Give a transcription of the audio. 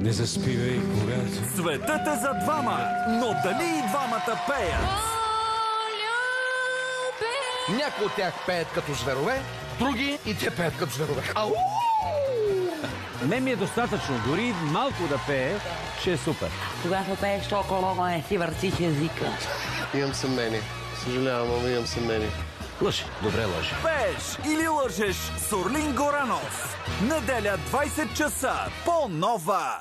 Не заспивай, когато... Светът е за двама, но дали и двамата пеят? Някои от тях пеят като зверове, други и те пеят като зверове. Ау! Не ми е достатъчно, дори малко да пее, ще е супер. Когато пееш толкова много, не си въртиш езика. Имам съмнение. Съжалявам, но имам съмнение. Лъжи. Добре лъжи. Пееш или лъжеш с Орлин Горанов. Неделя 20 часа по-нова.